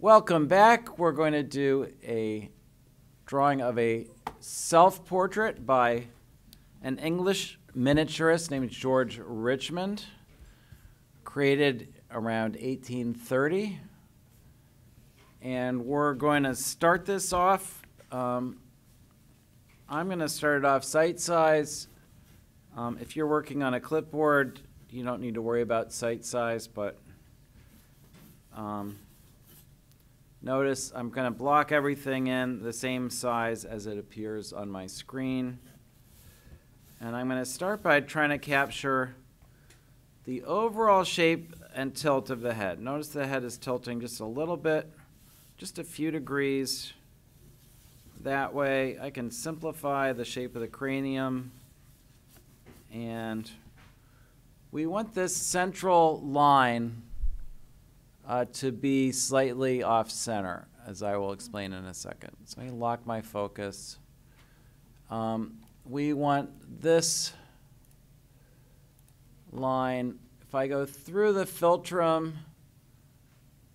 Welcome back. We're going to do a drawing of a self-portrait by an English miniaturist named George Richmond, created around 1830. And we're going to start this off. Um, I'm going to start it off sight size. Um, if you're working on a clipboard, you don't need to worry about sight size, but um, notice I'm going to block everything in the same size as it appears on my screen. And I'm going to start by trying to capture the overall shape and tilt of the head. Notice the head is tilting just a little bit, just a few degrees. That way I can simplify the shape of the cranium and we want this central line uh, to be slightly off center, as I will explain in a second. So I lock my focus. Um, we want this line, if I go through the philtrum,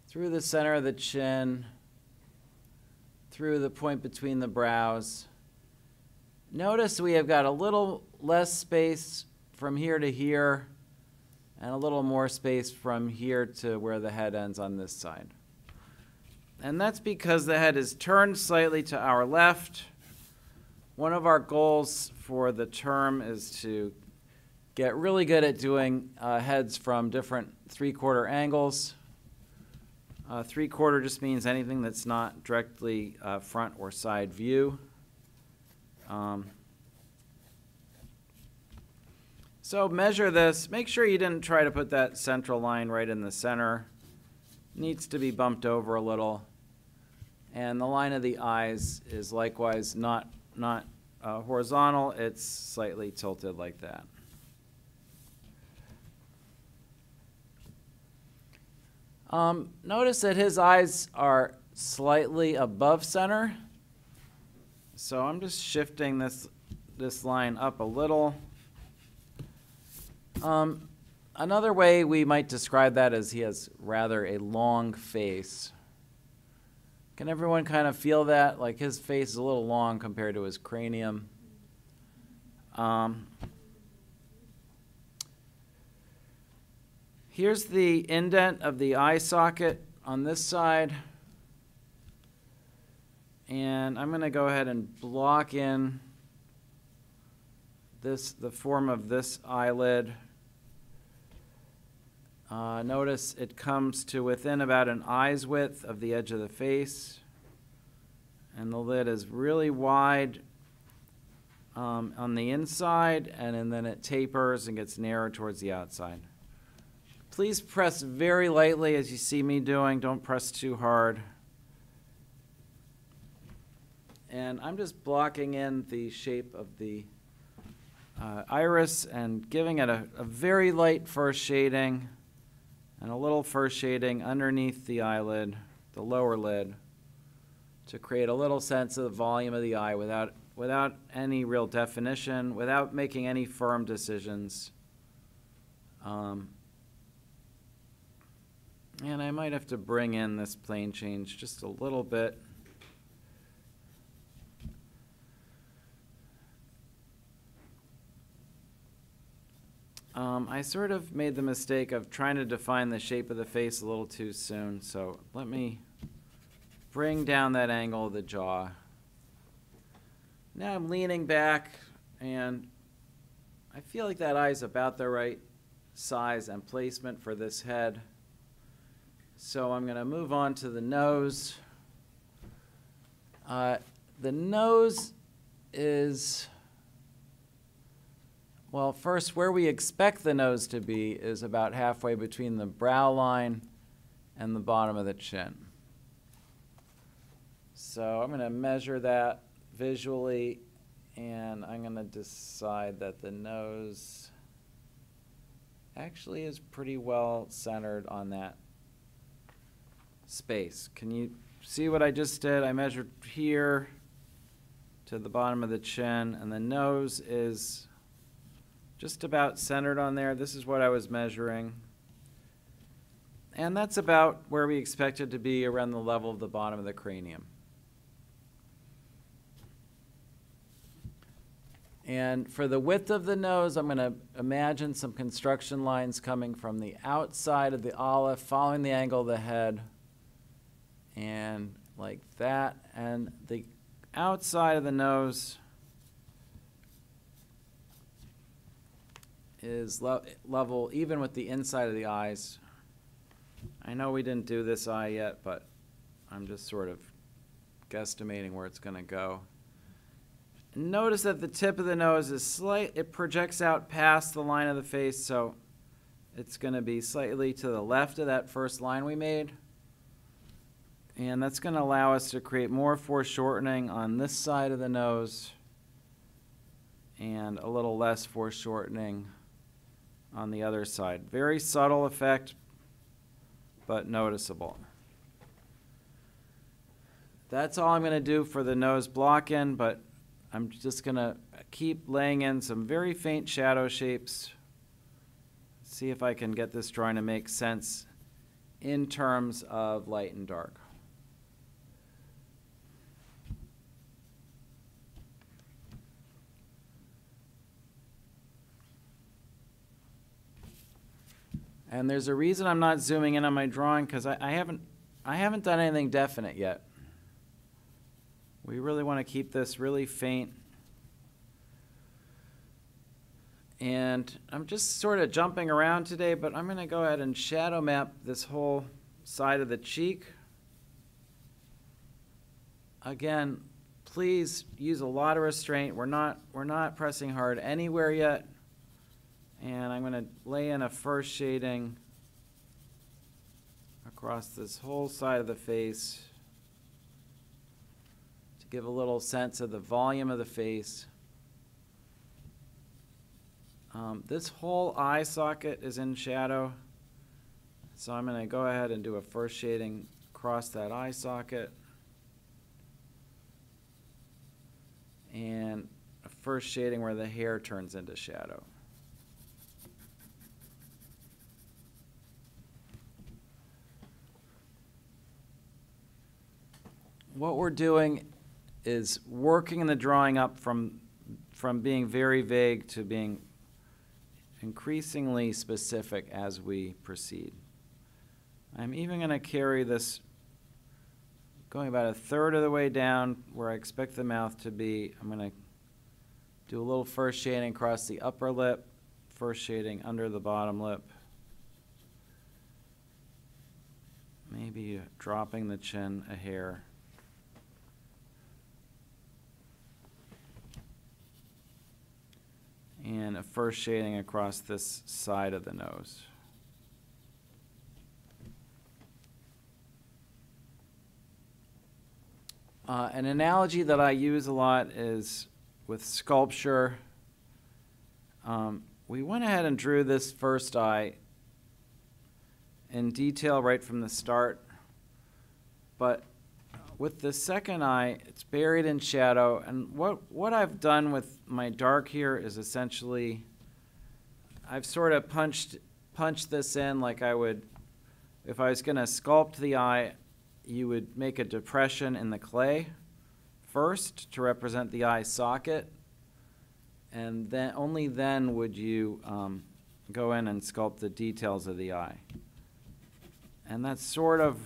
through the center of the chin, through the point between the brows, notice we have got a little less space from here to here and a little more space from here to where the head ends on this side. And that's because the head is turned slightly to our left. One of our goals for the term is to get really good at doing uh, heads from different three-quarter angles. Uh, three-quarter just means anything that's not directly uh, front or side view. Um, so measure this. Make sure you didn't try to put that central line right in the center. Needs to be bumped over a little. And the line of the eyes is likewise not, not uh, horizontal, it's slightly tilted like that. Um, notice that his eyes are slightly above center. So I'm just shifting this, this line up a little. Um, another way we might describe that is he has rather a long face. Can everyone kind of feel that? Like his face is a little long compared to his cranium. Um, here's the indent of the eye socket on this side. And I'm going to go ahead and block in this the form of this eyelid uh, notice it comes to within about an eye's width of the edge of the face. And the lid is really wide um, on the inside, and, and then it tapers and gets narrow towards the outside. Please press very lightly as you see me doing. Don't press too hard. And I'm just blocking in the shape of the uh, iris and giving it a, a very light first shading and a little first shading underneath the eyelid, the lower lid, to create a little sense of the volume of the eye without, without any real definition, without making any firm decisions. Um, and I might have to bring in this plane change just a little bit. Um, I sort of made the mistake of trying to define the shape of the face a little too soon, so let me bring down that angle of the jaw. Now I'm leaning back, and I feel like that eye is about the right size and placement for this head. So I'm going to move on to the nose. Uh, the nose is well, first, where we expect the nose to be is about halfway between the brow line and the bottom of the chin. So I'm going to measure that visually, and I'm going to decide that the nose actually is pretty well centered on that space. Can you see what I just did? I measured here to the bottom of the chin, and the nose is just about centered on there. This is what I was measuring. and that's about where we expect it to be around the level of the bottom of the cranium. And for the width of the nose, I'm going to imagine some construction lines coming from the outside of the olive, following the angle of the head, and like that. And the outside of the nose is le level even with the inside of the eyes. I know we didn't do this eye yet, but I'm just sort of guesstimating where it's going to go. Notice that the tip of the nose is slight, it projects out past the line of the face, so it's going to be slightly to the left of that first line we made. And that's going to allow us to create more foreshortening on this side of the nose and a little less foreshortening on the other side. Very subtle effect, but noticeable. That's all I'm going to do for the nose block in, but I'm just going to keep laying in some very faint shadow shapes. See if I can get this drawing to make sense in terms of light and dark. And there's a reason I'm not zooming in on my drawing because I, I, haven't I haven't done anything definite yet. We really want to keep this really faint. And I'm just sort of jumping around today, but I'm going to go ahead and shadow map this whole side of the cheek. Again, please use a lot of restraint. We're not, we're not pressing hard anywhere yet. And I'm going to lay in a first shading across this whole side of the face to give a little sense of the volume of the face. Um, this whole eye socket is in shadow, so I'm going to go ahead and do a first shading across that eye socket. And a first shading where the hair turns into shadow. What we're doing is working the drawing up from, from being very vague to being increasingly specific as we proceed. I'm even going to carry this going about a third of the way down where I expect the mouth to be. I'm going to do a little first shading across the upper lip, first shading under the bottom lip. Maybe dropping the chin a hair. And a first shading across this side of the nose. Uh, an analogy that I use a lot is with sculpture. Um, we went ahead and drew this first eye in detail right from the start, but with the second eye, it's buried in shadow. And what, what I've done with my dark here is essentially, I've sort of punched, punched this in like I would, if I was going to sculpt the eye, you would make a depression in the clay first to represent the eye socket. And then only then would you um, go in and sculpt the details of the eye. And that's sort of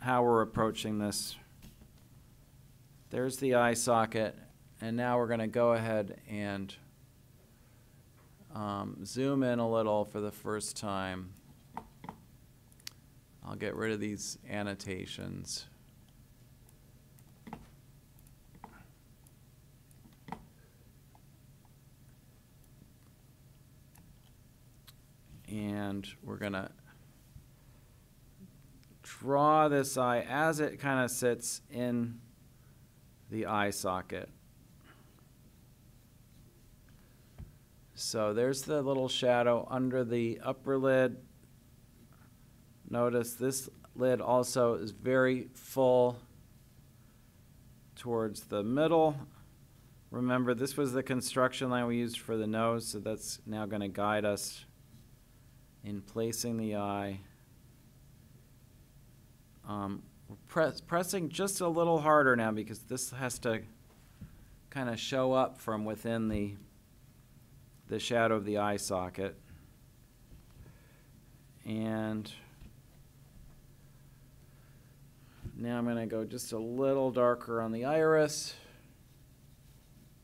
how we're approaching this there's the eye socket, and now we're going to go ahead and um, zoom in a little for the first time. I'll get rid of these annotations. And we're going to draw this eye as it kind of sits in the eye socket. So there's the little shadow under the upper lid. Notice this lid also is very full towards the middle. Remember, this was the construction line we used for the nose, so that's now going to guide us in placing the eye Um, press, pressing just a little harder now because this has to kind of show up from within the, the shadow of the eye socket. And now I'm going to go just a little darker on the iris.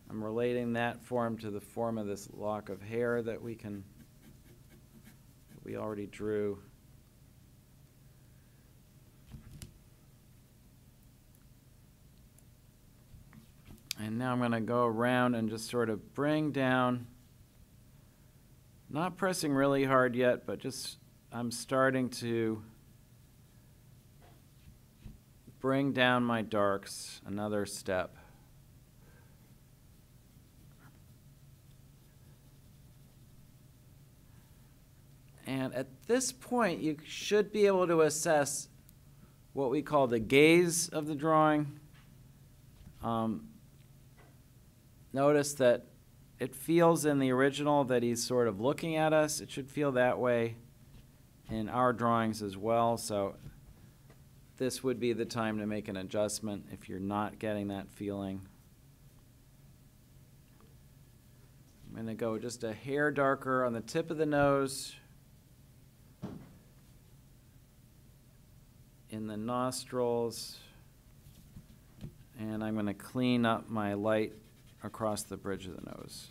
I'm relating that form to the form of this lock of hair that we can, that we already drew. And now I'm going to go around and just sort of bring down, not pressing really hard yet, but just I'm starting to bring down my darks another step. And at this point, you should be able to assess what we call the gaze of the drawing. Um, notice that it feels in the original that he's sort of looking at us. It should feel that way in our drawings as well. So this would be the time to make an adjustment if you're not getting that feeling. I'm going to go just a hair darker on the tip of the nose, in the nostrils, and I'm going to clean up my light across the bridge of the nose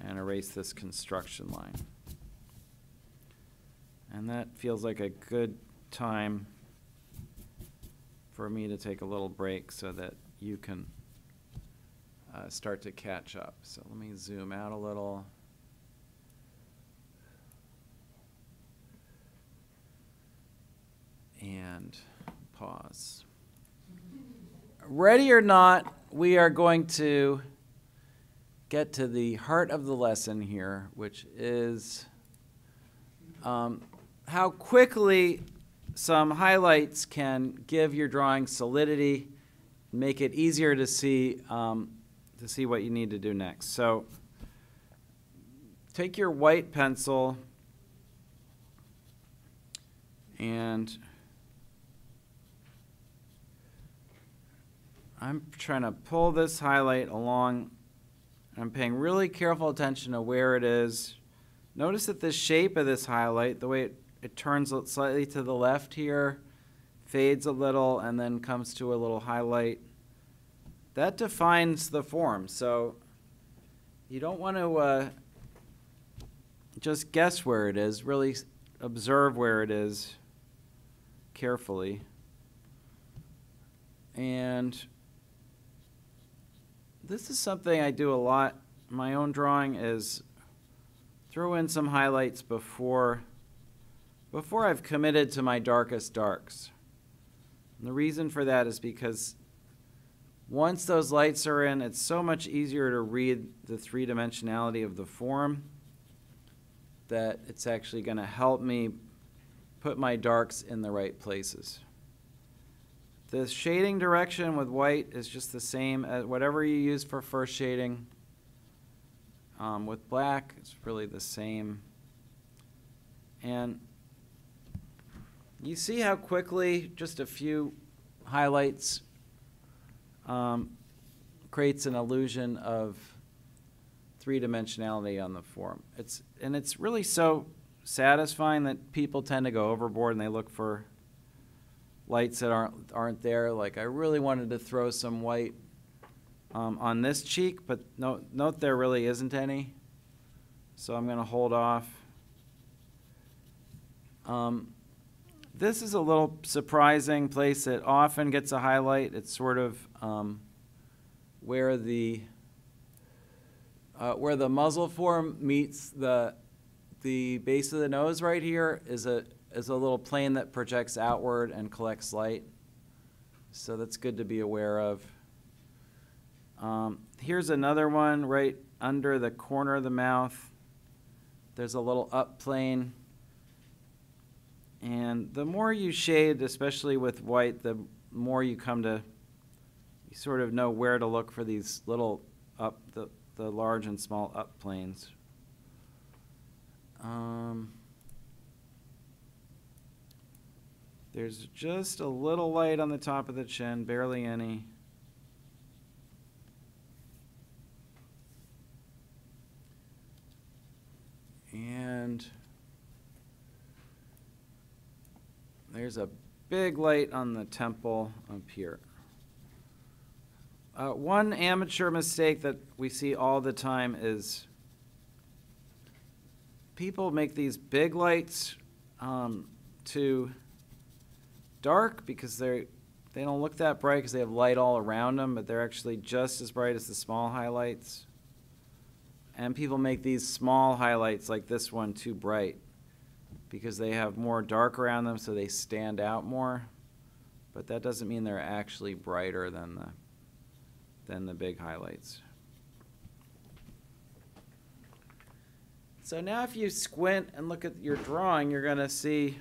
and erase this construction line. And that feels like a good time for me to take a little break so that you can uh, start to catch up. So let me zoom out a little. And pause. Ready or not, we are going to get to the heart of the lesson here, which is um, how quickly some highlights can give your drawing solidity, make it easier to see um, to see what you need to do next. So take your white pencil and I'm trying to pull this highlight along. I'm paying really careful attention to where it is. Notice that the shape of this highlight, the way it, it turns slightly to the left here, fades a little, and then comes to a little highlight. That defines the form. So you don't want to uh, just guess where it is, really observe where it is carefully. And this is something I do a lot. My own drawing is throw in some highlights before, before I've committed to my darkest darks. And the reason for that is because once those lights are in, it's so much easier to read the three-dimensionality of the form that it's actually going to help me put my darks in the right places. The shading direction with white is just the same as whatever you use for first shading. Um, with black, it's really the same. And you see how quickly just a few highlights um, creates an illusion of three-dimensionality on the form. It's, and it's really so satisfying that people tend to go overboard and they look for lights that aren't, aren't there. Like I really wanted to throw some white um, on this cheek, but note, note there really isn't any. So I'm going to hold off. Um, this is a little surprising place that often gets a highlight. It's sort of um, where the uh, where the muzzle form meets the the base of the nose right here is a is a little plane that projects outward and collects light. So that's good to be aware of. Um, here's another one right under the corner of the mouth. There's a little up plane. And the more you shade, especially with white, the more you come to, you sort of know where to look for these little up, the, the large and small up planes. Um, There's just a little light on the top of the chin, barely any. And there's a big light on the temple up here. Uh, one amateur mistake that we see all the time is people make these big lights um, too dark because they they don't look that bright because they have light all around them, but they're actually just as bright as the small highlights. And people make these small highlights like this one too bright because they have more dark around them so they stand out more. But that doesn't mean they're actually brighter than the than the big highlights. So now if you squint and look at your drawing, you're going to see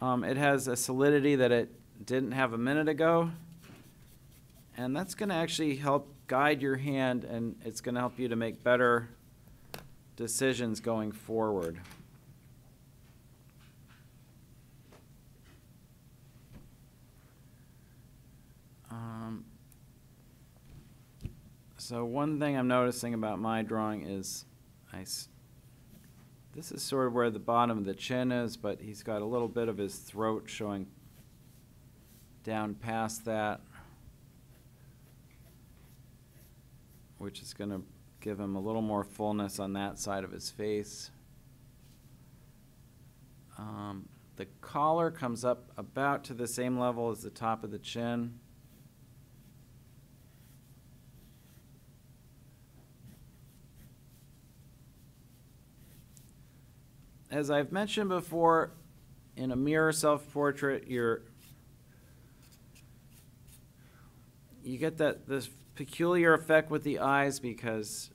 um, it has a solidity that it didn't have a minute ago. And that's going to actually help guide your hand and it's going to help you to make better decisions going forward. Um, so one thing I'm noticing about my drawing is I this is sort of where the bottom of the chin is, but he's got a little bit of his throat showing down past that, which is going to give him a little more fullness on that side of his face. Um, the collar comes up about to the same level as the top of the chin. As I've mentioned before, in a mirror self-portrait, you're you get that this peculiar effect with the eyes because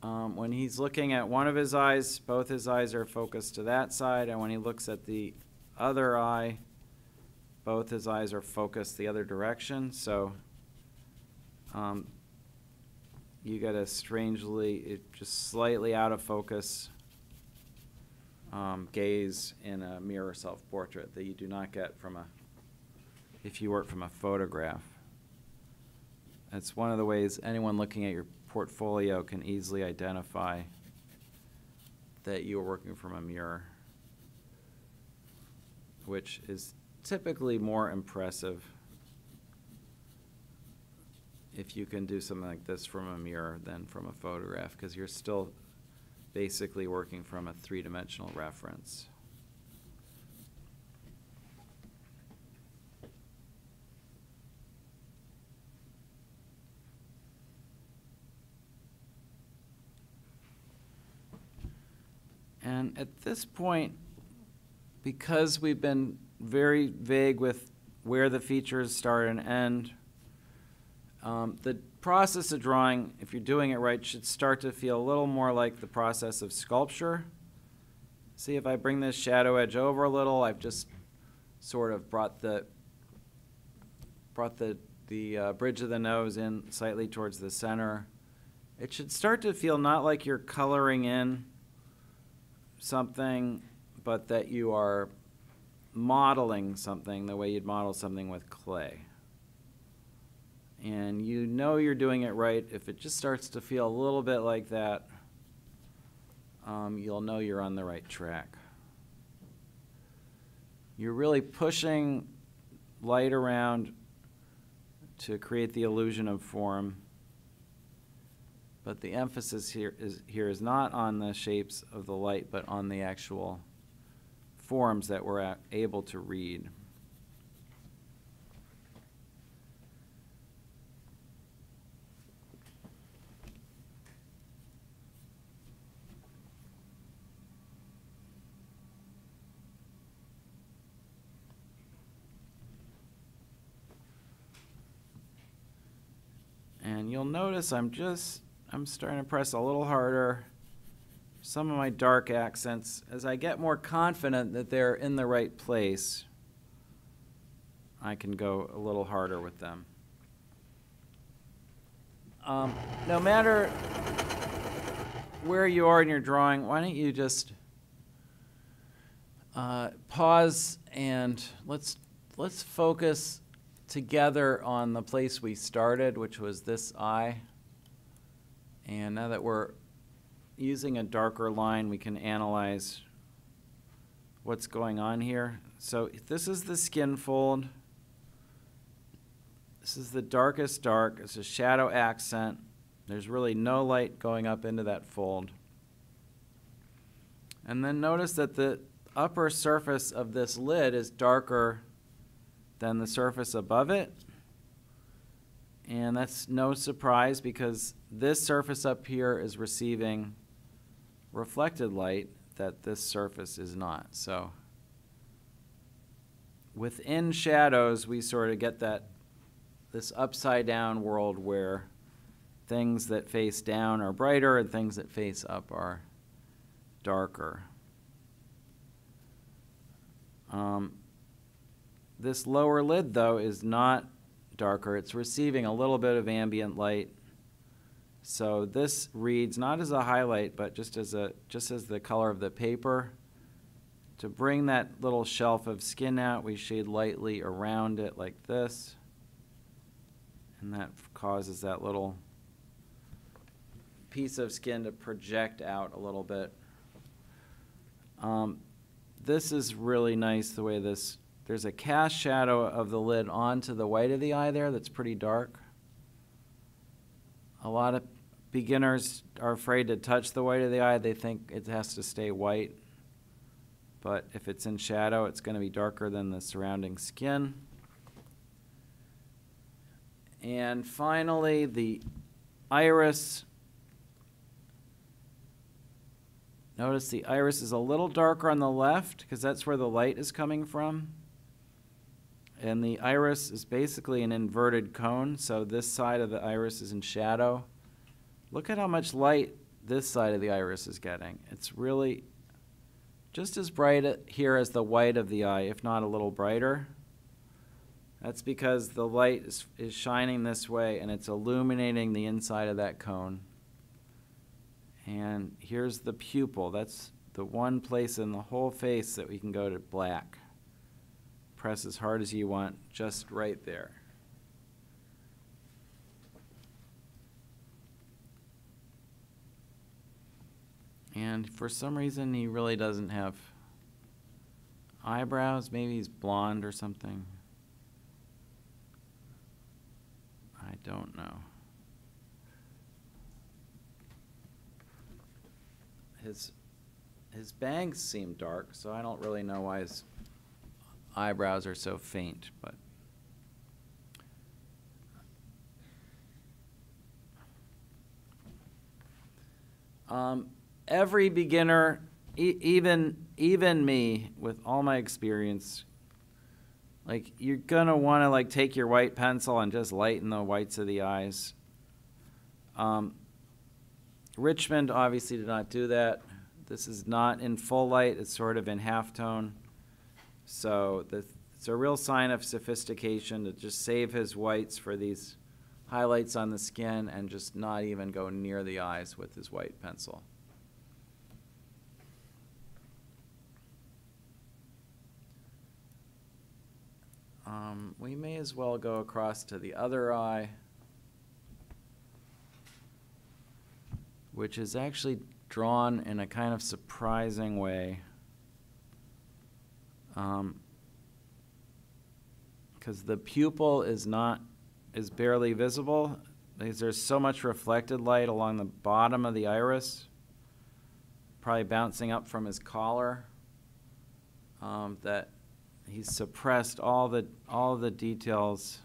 um, when he's looking at one of his eyes, both his eyes are focused to that side, and when he looks at the other eye, both his eyes are focused the other direction. So um, you get a strangely, it just slightly out of focus um, gaze in a mirror self-portrait that you do not get from a, if you work from a photograph. It's one of the ways anyone looking at your portfolio can easily identify that you are working from a mirror, which is typically more impressive if you can do something like this from a mirror than from a photograph because you're still basically working from a three-dimensional reference. And at this point, because we've been very vague with where the features start and end, um, the process of drawing, if you're doing it right, should start to feel a little more like the process of sculpture. See if I bring this shadow edge over a little, I've just sort of brought the brought the, the uh, bridge of the nose in slightly towards the center. It should start to feel not like you're coloring in something, but that you are modeling something the way you'd model something with clay and you know you're doing it right. If it just starts to feel a little bit like that, um, you'll know you're on the right track. You're really pushing light around to create the illusion of form, but the emphasis here is, here is not on the shapes of the light, but on the actual forms that we're able to read. And you'll notice I'm just, I'm starting to press a little harder. Some of my dark accents, as I get more confident that they're in the right place, I can go a little harder with them. Um, no matter where you are in your drawing, why don't you just uh, pause and let's let's focus together on the place we started, which was this eye. And now that we're using a darker line, we can analyze what's going on here. So this is the skin fold. This is the darkest dark. It's a shadow accent. There's really no light going up into that fold. And then notice that the upper surface of this lid is darker than the surface above it. And that's no surprise because this surface up here is receiving reflected light that this surface is not. So within shadows, we sort of get that this upside down world where things that face down are brighter and things that face up are darker. Um, this lower lid, though, is not darker. It's receiving a little bit of ambient light. So this reads not as a highlight, but just as, a, just as the color of the paper. To bring that little shelf of skin out, we shade lightly around it like this. And that causes that little piece of skin to project out a little bit. Um, this is really nice the way this there's a cast shadow of the lid onto the white of the eye there that's pretty dark. A lot of beginners are afraid to touch the white of the eye. They think it has to stay white. But if it's in shadow, it's going to be darker than the surrounding skin. And finally, the iris. Notice the iris is a little darker on the left because that's where the light is coming from. And the iris is basically an inverted cone, so this side of the iris is in shadow. Look at how much light this side of the iris is getting. It's really just as bright here as the white of the eye, if not a little brighter. That's because the light is, is shining this way and it's illuminating the inside of that cone. And here's the pupil. That's the one place in the whole face that we can go to black press as hard as you want, just right there. And for some reason, he really doesn't have eyebrows. Maybe he's blonde or something. I don't know. His his bangs seem dark, so I don't really know why his eyebrows are so faint, but um, every beginner, e even even me, with all my experience, like you're gonna want to like take your white pencil and just lighten the whites of the eyes. Um, Richmond obviously did not do that. This is not in full light; it's sort of in halftone. So the, it's a real sign of sophistication to just save his whites for these highlights on the skin and just not even go near the eyes with his white pencil. Um, we may as well go across to the other eye, which is actually drawn in a kind of surprising way because um, the pupil is not is barely visible. Because there's so much reflected light along the bottom of the iris probably bouncing up from his collar um, that he's suppressed all the all the details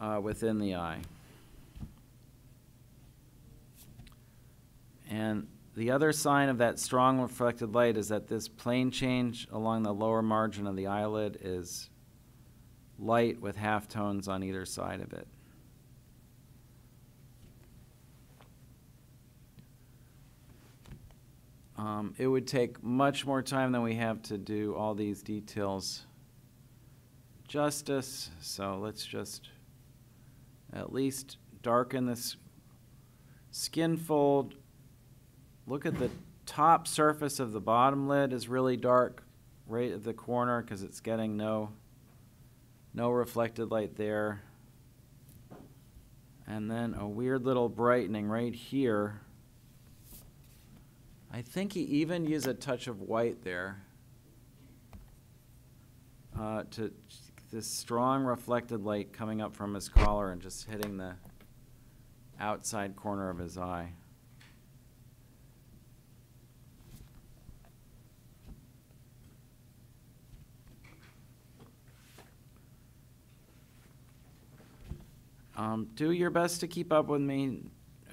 uh, within the eye. And the other sign of that strong reflected light is that this plane change along the lower margin of the eyelid is light with halftones on either side of it. Um, it would take much more time than we have to do all these details justice, so let's just at least darken this skin fold Look at the top surface of the bottom lid is really dark right at the corner because it's getting no, no reflected light there. And then a weird little brightening right here. I think he even used a touch of white there uh, to this strong reflected light coming up from his collar and just hitting the outside corner of his eye. Um, do your best to keep up with me.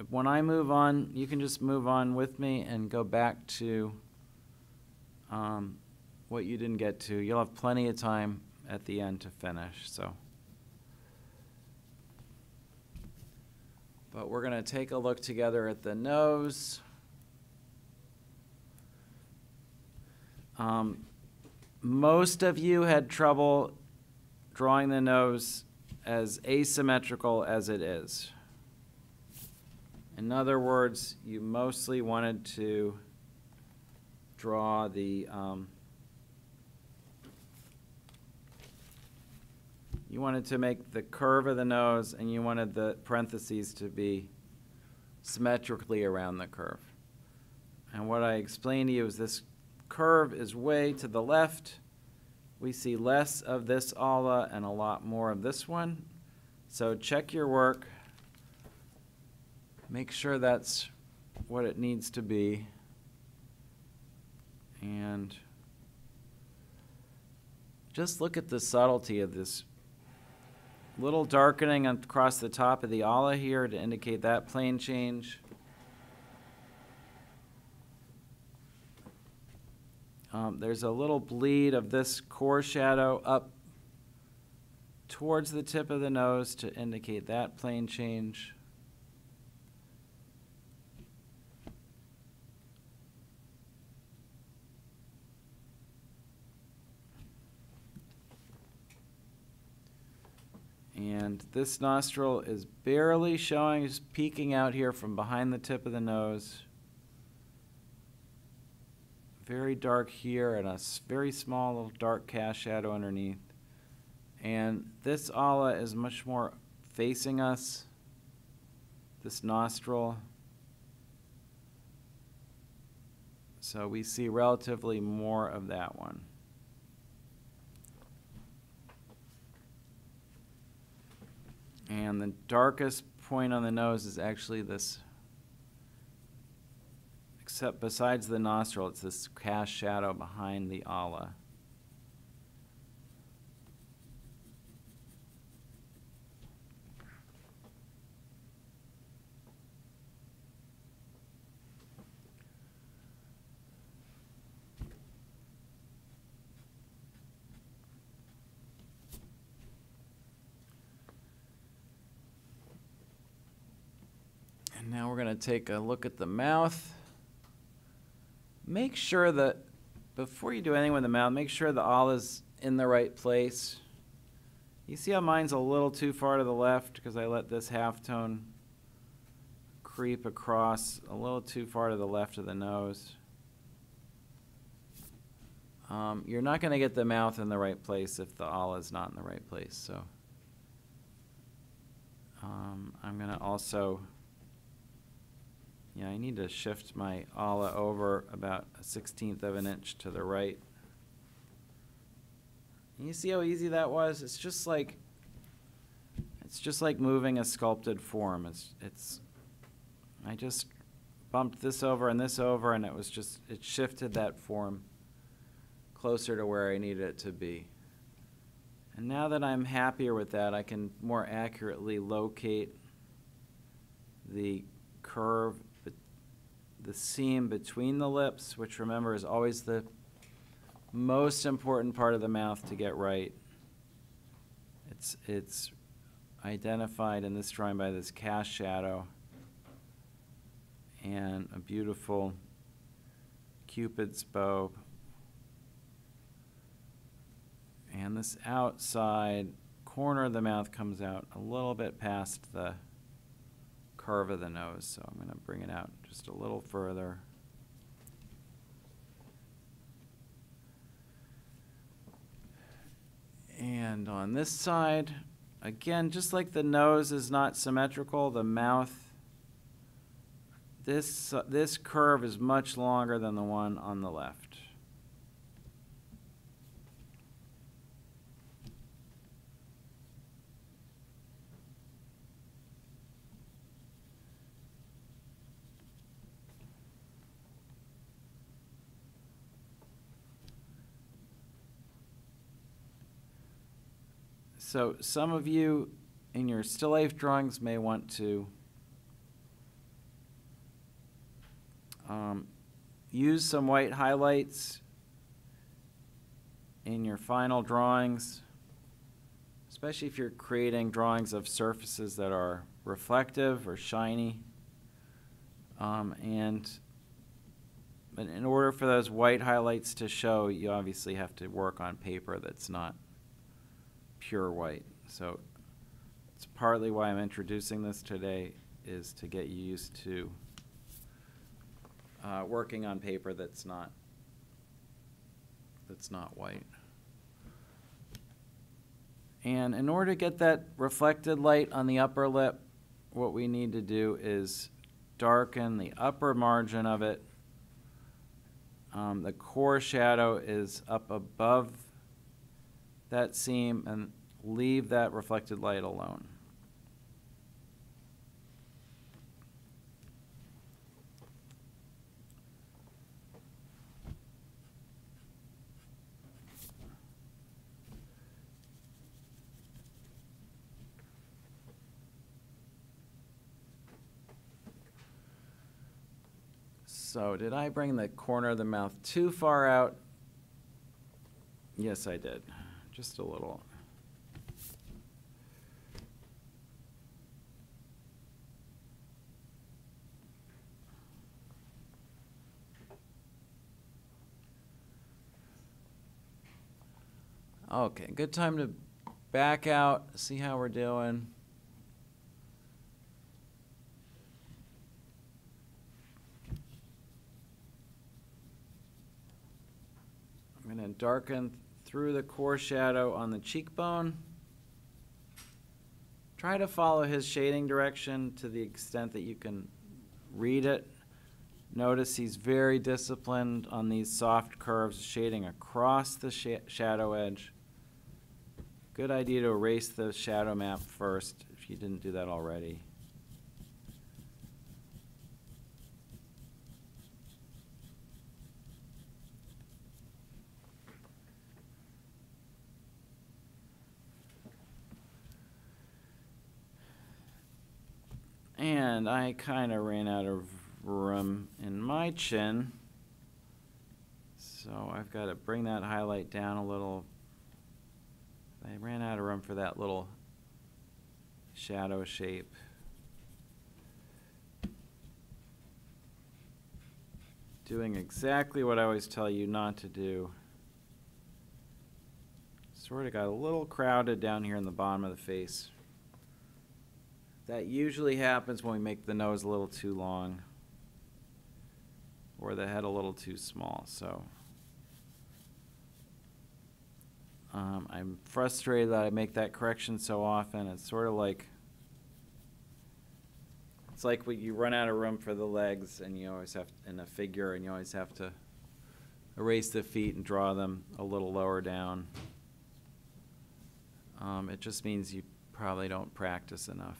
When I move on, you can just move on with me and go back to um, what you didn't get to. You'll have plenty of time at the end to finish, so. But we're going to take a look together at the nose. Um, most of you had trouble drawing the nose as asymmetrical as it is. In other words, you mostly wanted to draw the um, you wanted to make the curve of the nose and you wanted the parentheses to be symmetrically around the curve. And what I explained to you is this curve is way to the left we see less of this ala and a lot more of this one. So check your work. Make sure that's what it needs to be. And just look at the subtlety of this little darkening across the top of the ala here to indicate that plane change. Um, there's a little bleed of this core shadow up towards the tip of the nose to indicate that plane change. And this nostril is barely showing, is peeking out here from behind the tip of the nose very dark here and a very small little dark cast shadow underneath. And this ala is much more facing us, this nostril. So we see relatively more of that one. And the darkest point on the nose is actually this except besides the nostril, it's this cast shadow behind the ala. And now we're going to take a look at the mouth make sure that before you do anything with the mouth, make sure the ala is in the right place. You see how mine's a little too far to the left because I let this halftone creep across a little too far to the left of the nose. Um, you're not going to get the mouth in the right place if the ala is not in the right place. So um, I'm going to also yeah, I need to shift my ala over about a sixteenth of an inch to the right. And you see how easy that was? It's just like it's just like moving a sculpted form. It's it's I just bumped this over and this over and it was just it shifted that form closer to where I needed it to be. And now that I'm happier with that, I can more accurately locate the curve the seam between the lips, which remember is always the most important part of the mouth to get right. It's, it's identified in this drawing by this cast shadow and a beautiful cupid's bow. And this outside corner of the mouth comes out a little bit past the curve of the nose. So I'm going to bring it out just a little further. And on this side, again, just like the nose is not symmetrical, the mouth, this, uh, this curve is much longer than the one on the left. So some of you in your still life drawings may want to um, use some white highlights in your final drawings, especially if you're creating drawings of surfaces that are reflective or shiny. Um, and but in order for those white highlights to show, you obviously have to work on paper that's not pure white. So it's partly why I'm introducing this today is to get you used to uh, working on paper that's not that's not white. And in order to get that reflected light on the upper lip, what we need to do is darken the upper margin of it. Um, the core shadow is up above that seam and leave that reflected light alone. So did I bring the corner of the mouth too far out? Yes, I did. Just a little. Okay, good time to back out, see how we're doing. I'm going to darken through the core shadow on the cheekbone. Try to follow his shading direction to the extent that you can read it. Notice he's very disciplined on these soft curves, shading across the sh shadow edge. Good idea to erase the shadow map first if you didn't do that already. And I kind of ran out of room in my chin. So I've got to bring that highlight down a little. I ran out of room for that little shadow shape. Doing exactly what I always tell you not to do. Sort of got a little crowded down here in the bottom of the face. That usually happens when we make the nose a little too long or the head a little too small. So um, I'm frustrated that I make that correction so often. It's sort of like it's like when you run out of room for the legs and you always have in a figure and you always have to erase the feet and draw them a little lower down. Um, it just means you probably don't practice enough.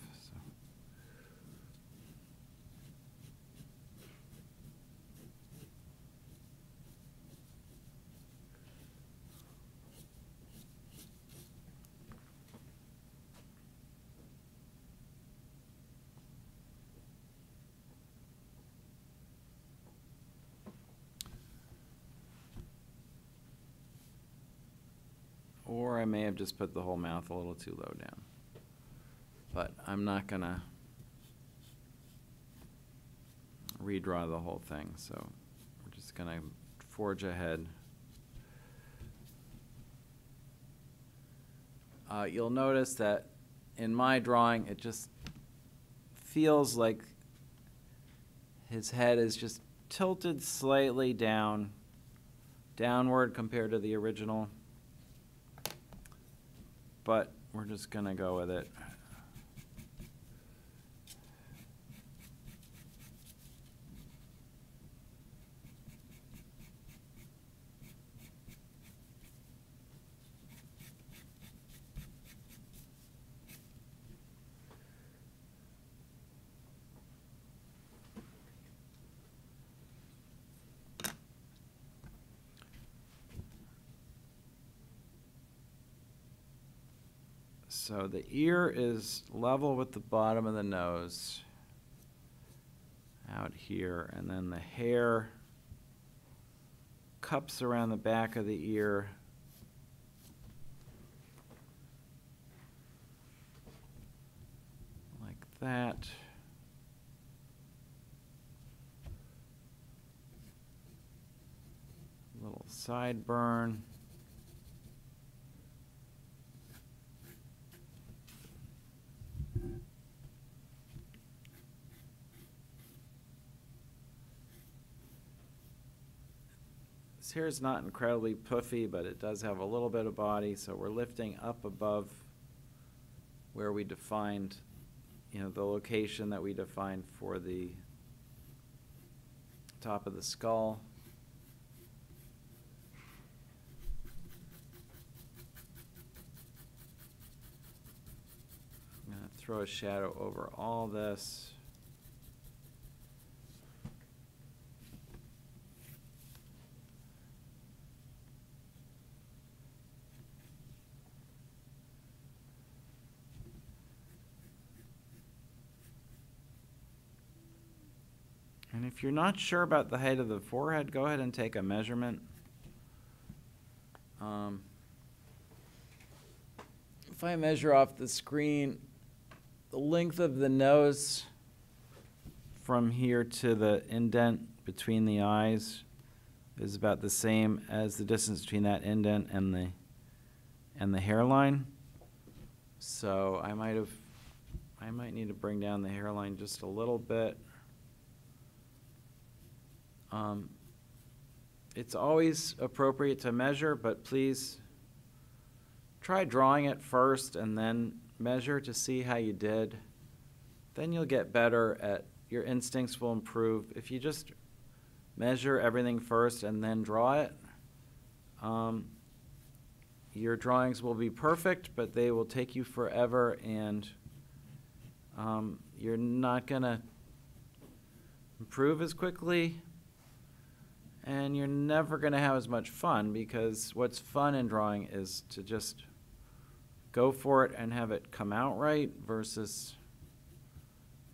Or I may have just put the whole mouth a little too low down. But I'm not going to redraw the whole thing, so we're just going to forge ahead. Uh, you'll notice that in my drawing, it just feels like his head is just tilted slightly down, downward compared to the original but we're just gonna go with it. So the ear is level with the bottom of the nose out here, and then the hair cups around the back of the ear. Like that. Little sideburn. Hair is not incredibly puffy, but it does have a little bit of body, so we're lifting up above where we defined, you know, the location that we defined for the top of the skull. I'm gonna throw a shadow over all this. And if you're not sure about the height of the forehead, go ahead and take a measurement. Um, if I measure off the screen, the length of the nose from here to the indent between the eyes is about the same as the distance between that indent and the and the hairline. So I might have I might need to bring down the hairline just a little bit. Um, it's always appropriate to measure, but please try drawing it first and then measure to see how you did. Then you'll get better at your instincts will improve. If you just measure everything first and then draw it, um, your drawings will be perfect, but they will take you forever and um, you're not going to improve as quickly and you're never going to have as much fun because what's fun in drawing is to just go for it and have it come out right versus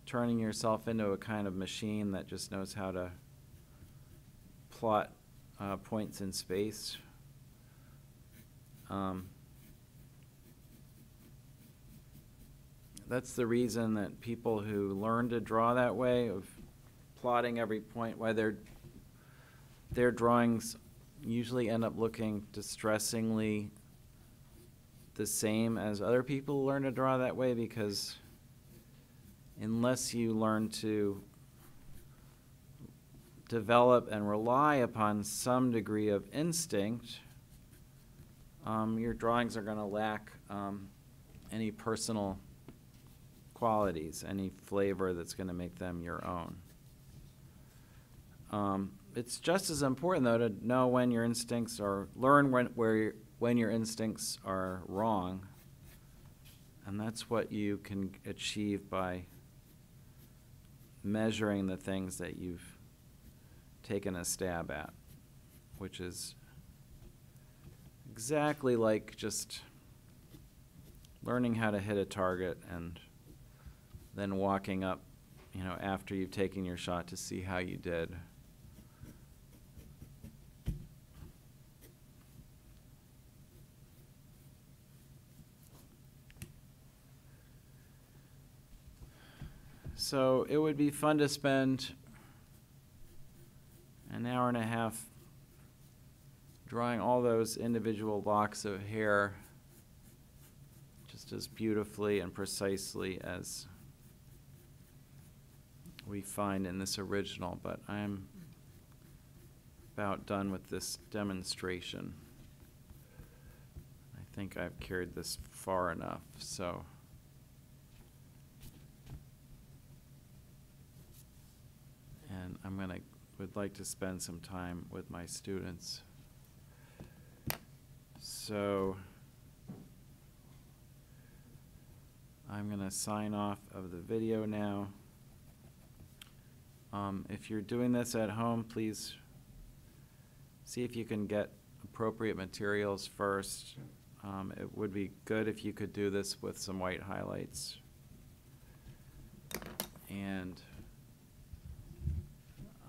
turning yourself into a kind of machine that just knows how to plot uh, points in space. Um, that's the reason that people who learn to draw that way of plotting every point, why they're their drawings usually end up looking distressingly the same as other people learn to draw that way because unless you learn to develop and rely upon some degree of instinct, um, your drawings are going to lack um, any personal qualities, any flavor that's going to make them your own. Um, it's just as important though to know when your instincts are learn when where when your instincts are wrong. And that's what you can achieve by measuring the things that you've taken a stab at which is exactly like just learning how to hit a target and then walking up you know after you've taken your shot to see how you did So it would be fun to spend an hour and a half drawing all those individual locks of hair just as beautifully and precisely as we find in this original, but I'm about done with this demonstration. I think I've carried this far enough, so. I'm gonna, would like to spend some time with my students. So I'm gonna sign off of the video now. Um, if you're doing this at home, please see if you can get appropriate materials first. Um, it would be good if you could do this with some white highlights. And